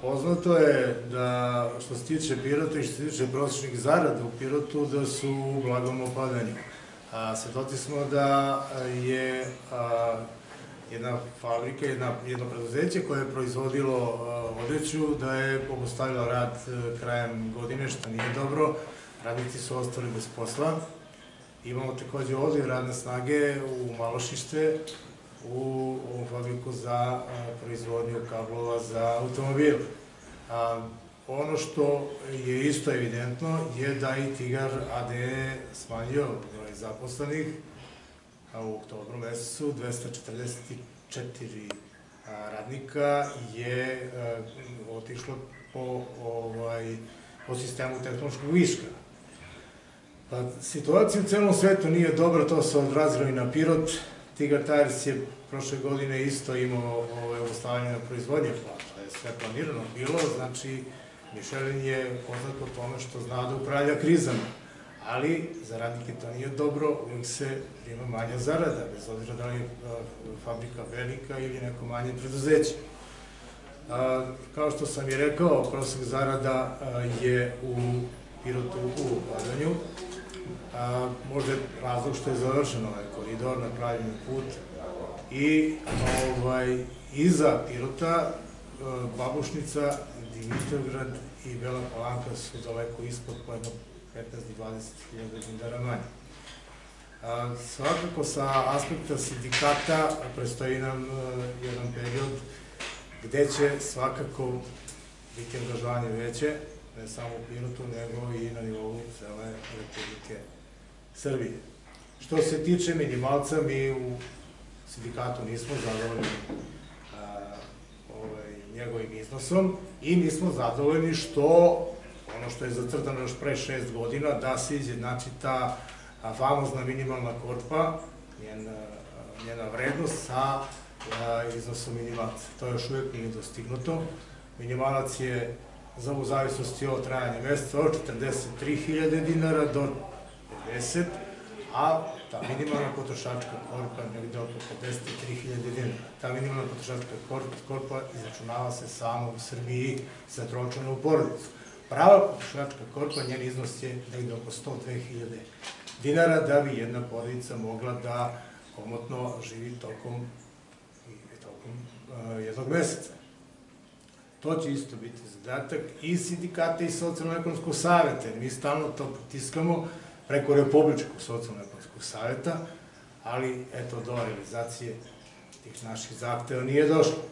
poznato je da što se tiče Pirota i što se tiče prosječnih zarada u Pirotu da su u blagom opadanju. Svedoci smo da je a, jedna fabrika, jedna, jedno preduzeće koje je proizvodilo odeću, da je obustavila rad a, krajem godine, što nije dobro. Radnici su ostali bez posla. Imamo takođe odliv radne snage u Malošište, u ovu fabriku za a, proizvodnju kablova za automobil. Ono što je isto evidentno je da i Tigar AD smanjio broj zaposlenih, u oktobru mesecu 244 radnika je otišlo po, ovaj, po sistemu tehnološkog viška. Pa, situacija u celom svetu nije dobra, to se odrazilo i na Pirot. Tigar Tires je prošle godine isto imao ove, ostavljanje na proizvodnje plaća, je sve planirano bilo, znači Mišelin je poznat po tome što zna da upravlja krizama, ali za radnike to nije dobro, uvijek se prima manja zarada, bez obzira da li je fabrika velika ili neko manje preduzeće. A, kao što sam i rekao, prosek zarada je u Pirotu u padanju, a, možda je razlog što je završen ovaj koridor, napravljen put i ovaj, iza Pirota Babušnica, Dimitrovgrad i Bela Palanka su daleko ispod po jedno 15 do 20 hiljada dinara manje. Svakako sa aspekta sindikata prestoji nam jedan period gde će svakako biti angažovanje veće, ne samo u Pirotu, nego i na nivou cele Republike Srbije. Što se tiče minimalca, mi u sindikatu nismo zadovoljni ovaj, njegovim iznosom i nismo zadovoljni što ono što je zacrtano još pre šest godina, da se izjednači ta famozna minimalna korpa, njena, njena vrednost sa iznosom minimalca. To još uvijek nije dostignuto. Minimalac je za u zavisnosti od trajanja meseca od 43.000 dinara do 50, a ta minimalna potrošačka korpa negde oko 53.000 dinara. Ta minimalna potrošačka korpa izračunava se samo u Srbiji za tročanu porodicu. Prava potrošačka korpa, njen iznos je negde oko 102.000 dinara da bi jedna porodica mogla da komotno živi tokom, uh, jednog meseca. To će isto biti zadatak i sindikata i socijalno-ekonomskog saveta, mi stalno to potiskamo preko Republičkog socijalno-ekonomskog saveta, ali eto do realizacije tih naših zahteva nije došlo.